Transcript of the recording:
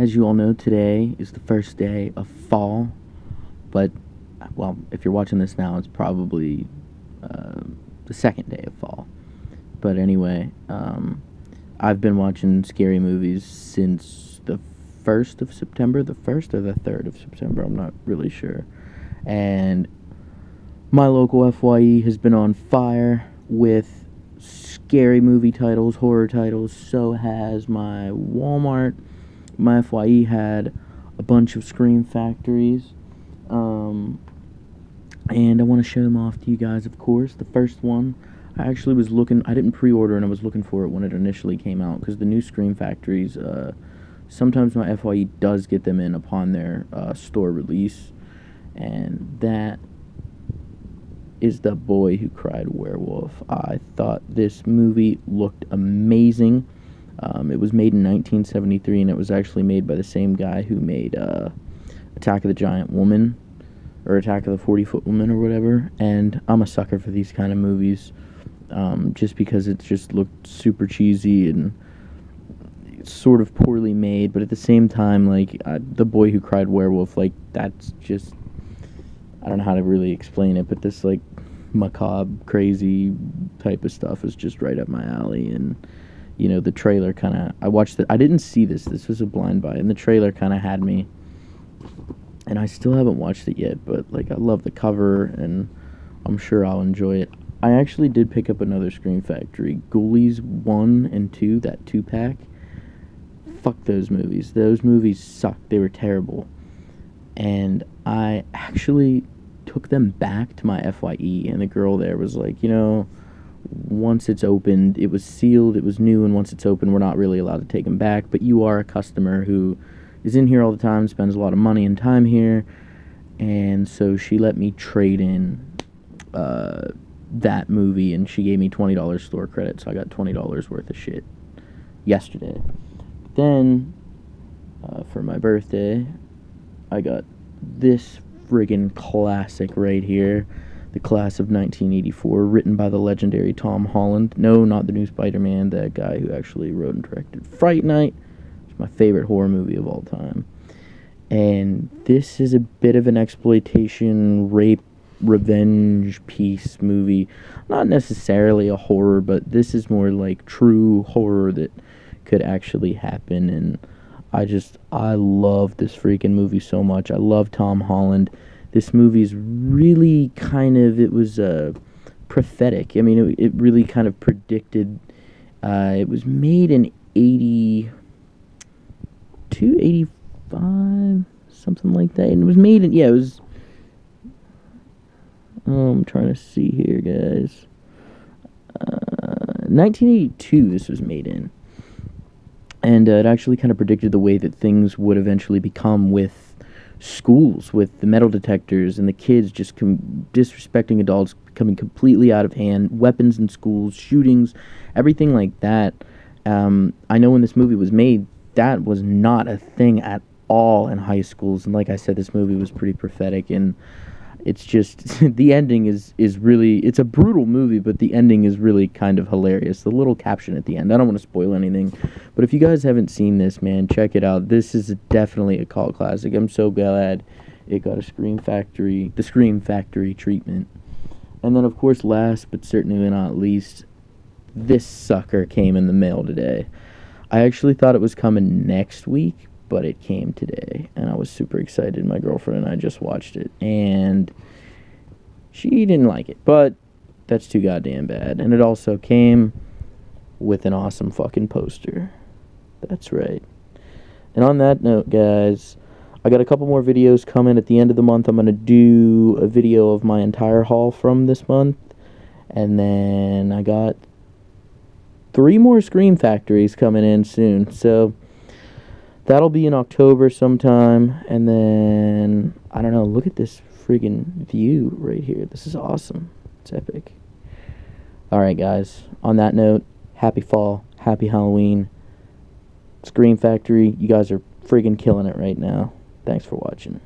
As you all know, today is the first day of fall, but, well, if you're watching this now, it's probably uh, the second day of fall. But anyway, um, I've been watching scary movies since the 1st of September, the 1st or the 3rd of September, I'm not really sure. And my local FYE has been on fire with scary movie titles, horror titles. So has my Walmart. My FYE had a bunch of Scream Factories. Um, and I want to show them off to you guys, of course. The first one, I actually was looking, I didn't pre order and I was looking for it when it initially came out because the new Scream Factories, uh, sometimes my FYE does get them in upon their uh, store release. And that is The Boy Who Cried Werewolf. I thought this movie looked amazing. Um, it was made in 1973, and it was actually made by the same guy who made uh, Attack of the Giant Woman, or Attack of the 40 Foot Woman, or whatever. And I'm a sucker for these kind of movies, um, just because it just looked super cheesy and sort of poorly made, but at the same time, like uh, The Boy Who Cried Werewolf, like that's just I don't know how to really explain it, but this like macabre, crazy type of stuff is just right up my alley. And you know, the trailer kind of I watched it. I didn't see this. This was a blind buy, and the trailer kind of had me. And I still haven't watched it yet, but like I love the cover, and I'm sure I'll enjoy it. I actually did pick up another Scream Factory, Ghoulies one and two, that two pack. Fuck those movies. Those movies sucked. They were terrible and I actually took them back to my FYE, and the girl there was like, you know, once it's opened, it was sealed, it was new, and once it's open, we're not really allowed to take them back. But you are a customer who is in here all the time, spends a lot of money and time here, and so she let me trade in uh, that movie, and she gave me twenty dollars store credit, so I got twenty dollars worth of shit yesterday. Then, uh, for my birthday, I got this friggin' classic right here. The class of 1984, written by the legendary Tom Holland. No, not the new Spider Man, that guy who actually wrote and directed Fright Night. It's my favorite horror movie of all time. And this is a bit of an exploitation, rape, revenge piece movie. Not necessarily a horror, but this is more like true horror that could actually happen. And I just I love this freaking movie so much. I love Tom Holland. This movie's really kind of it was uh, prophetic. I mean, it, it really kind of predicted. Uh, it was made in 82, 85, something like that. And it was made in yeah, it was. Oh, I'm trying to see here, guys. Uh, 1982. This was made in and uh, it actually kind of predicted the way that things would eventually become with schools, with the metal detectors and the kids just com- disrespecting adults, coming completely out of hand, weapons in schools, shootings, everything like that. Um, I know when this movie was made, that was not a thing at all in high schools, and like I said, this movie was pretty prophetic and it's just the ending is is really it's a brutal movie but the ending is really kind of hilarious. The little caption at the end i don't want to spoil anything but if you guys haven't seen this man check it out. This is definitely a cult classic. I'm so glad it got a scream factory the scream factory treatment. And then of course last but certainly not least this sucker came in the mail today. I actually thought it was coming next week but it came today and I was super excited. My girlfriend and I just watched it and she didn't like it, but that's too goddamn bad. And it also came with an awesome fucking poster. That's right. And on that note, guys, I got a couple more videos coming at the end of the month. I'm going to do a video of my entire haul from this month. And then I got three more Scream Factories coming in soon. So that'll be in October sometime. And then, I don't know, look at this friggin' view right here. This is awesome. It's epic. Alright, guys. On that note, happy fall, happy Halloween. Scream Factory, you guys are friggin' killing it right now. Thanks for watching.